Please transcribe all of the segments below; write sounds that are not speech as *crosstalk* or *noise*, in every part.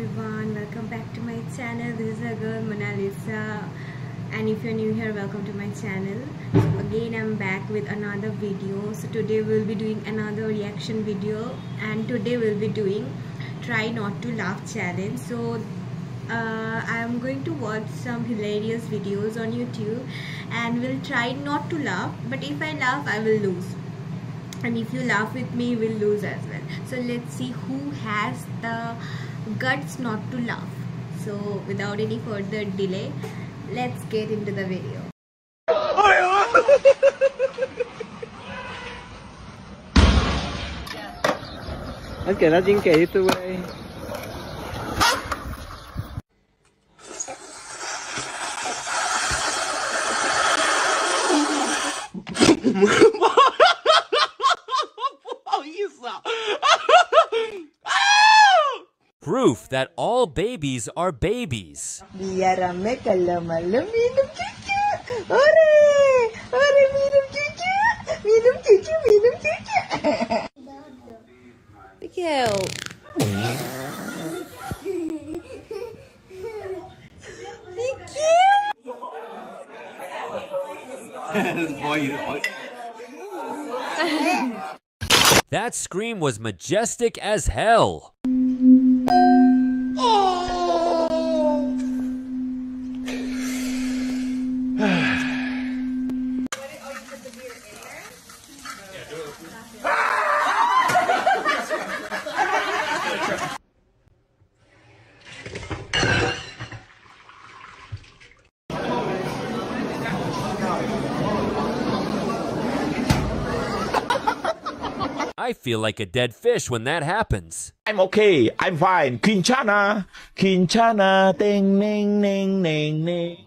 everyone, welcome back to my channel. This is a girl Monalisa, and if you're new here, welcome to my channel. So again, I'm back with another video. So today we'll be doing another reaction video, and today we'll be doing try not to laugh challenge. So uh, I'm going to watch some hilarious videos on YouTube, and we'll try not to laugh. But if I laugh, I will lose and if you laugh with me will lose as well so let's see who has the guts not to laugh. So without any further delay let's get into the video. Anh kể ra chính kể tôi đây Proof that all babies are babies. Miguel *laughs* That scream was majestic as hell. *laughs* I feel like a dead fish when that happens. I'm okay. I'm fine. Quinchana. Quinchana. Ding, ning, ning, ning, ning.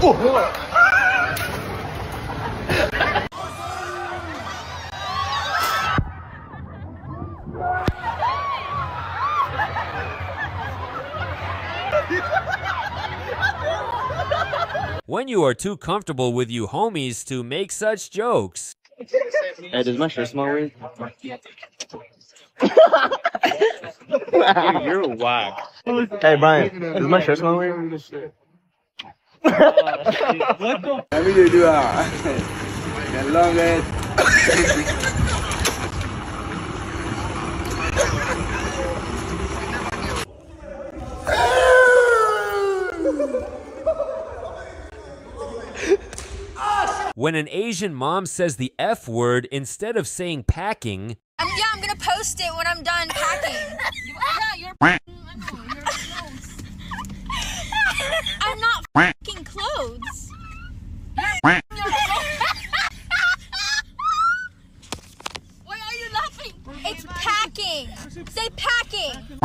*laughs* *laughs* When you are too comfortable with you homies to make such jokes. Hey, does my shirt smell weird? *laughs* You're whack. Hey Brian, does my shirt smell weird? Let me do ah. The longest. When an Asian mom says the F word instead of saying packing, Um, yeah, I'm gonna post it when I'm done packing. *laughs* yeah, you're. *laughs* I'm not fucking *laughs* clothes. Why are you laughing? It's packing. Say packing.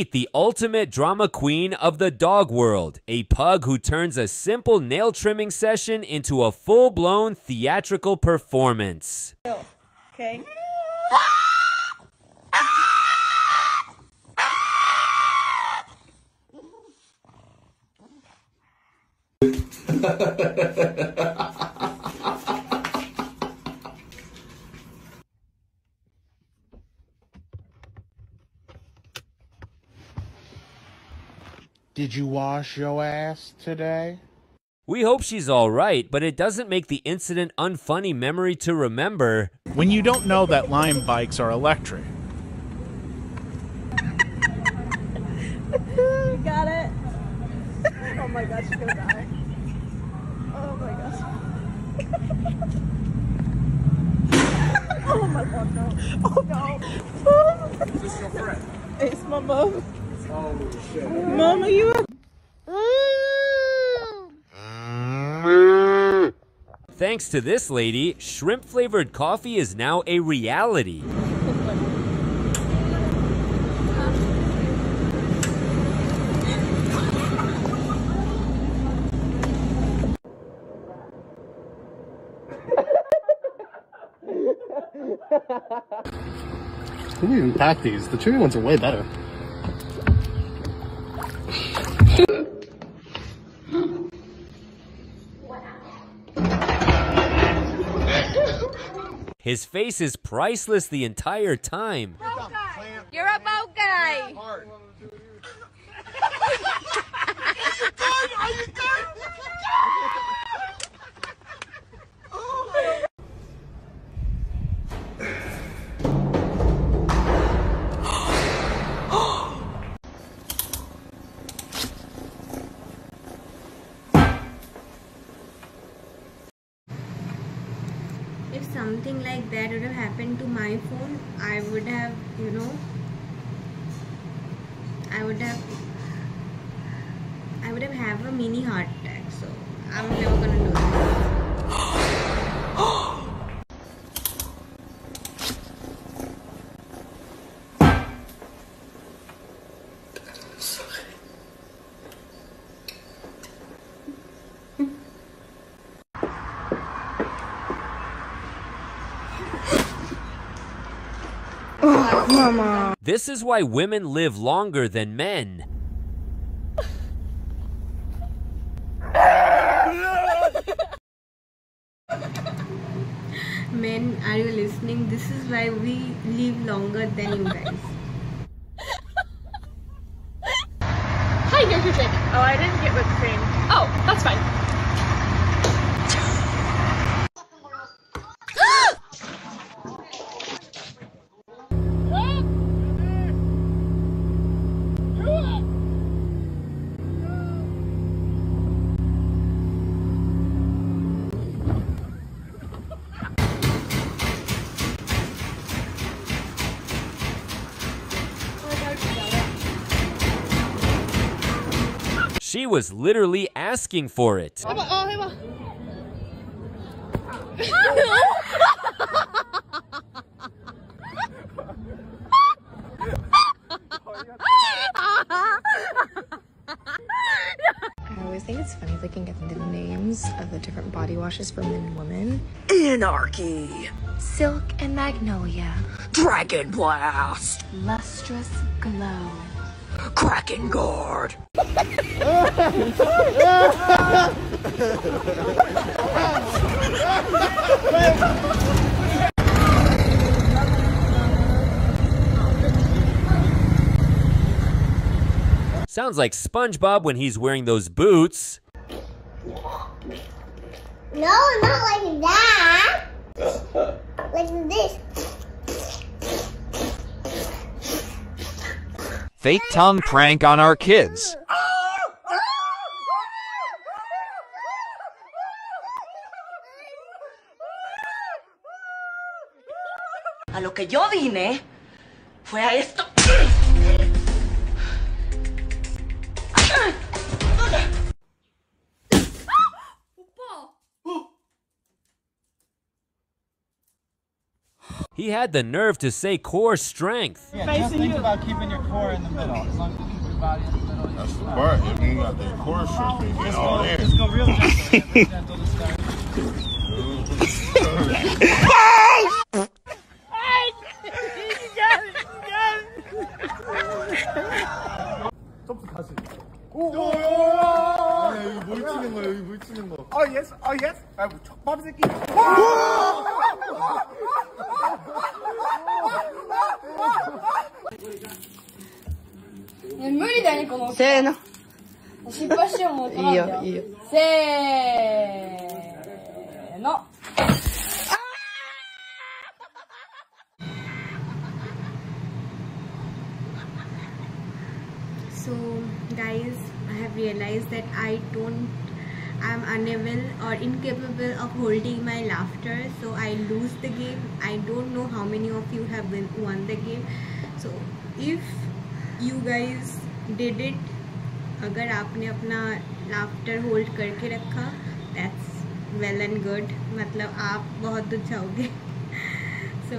Meet the ultimate drama queen of the dog world, a pug who turns a simple nail trimming session into a full blown theatrical performance. Okay. *laughs* Did you wash your ass today? We hope she's alright, but it doesn't make the incident unfunny memory to remember. When you don't know that Lime bikes are electric. You got it. Oh my gosh, she's gonna die. Oh my gosh. oh my god, no. Oh no. Is this your friend? It's my mom. Oh shit. Mama, you Thanks to this lady, shrimp flavored coffee is now a reality. Who even pack these? The chewy ones are way better. His face is priceless the entire time. You're a boat guy. if something like that would have happened to my phone i would have you know i would have i would have have a mini heart attack so i'm never gonna do this This is why women live longer than men. men are you listening this is why we live longer than you guys Hi, here's your shake. Oh, I didn't get whipped cream. Oh, that's fine. She was literally asking for it. Oh, hey, ma. I always think it's funny looking at the names of the different body washes for men and women. Anarchy. Silk and Magnolia. Dragon Blast. Lustrous Glow. Kraken Guard. Sounds like SpongeBob when he's wearing those boots. No, not like that. like this. Fake tongue prank on our kids. A lo que yo vine fue a esto. He had the nerve to say core strength. Yeah, just think about keeping your core in the middle. As long as you keep your body in the middle. That's the part. If you got that core strength, you get Just all go, there. just go real gentle. *laughs* yeah, gentle to start. 여기 물 치는 거, 여기 물 치는 거. 어, 예스, 어, 예스. 아, 족밥 새끼. 無理だね、この。せーの。失敗しよう、もう。いいよ、いいよ。せーの。 so guys i have realized that i don't i'm unable or incapable of holding my laughter so i lose the game i don't know how many of you have been won the game so if you guys did it अगर आपने अपना laughter hold करके रखा that's well and good मतलब आप बहुत दूर जाओगे so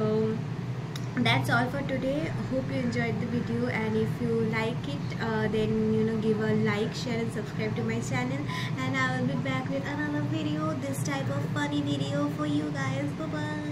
that's all for today. Hope you enjoyed the video and if you like it uh, then you know give a like share and subscribe to my channel. And i will be back with another video this type of funny video for you guys. Bye bye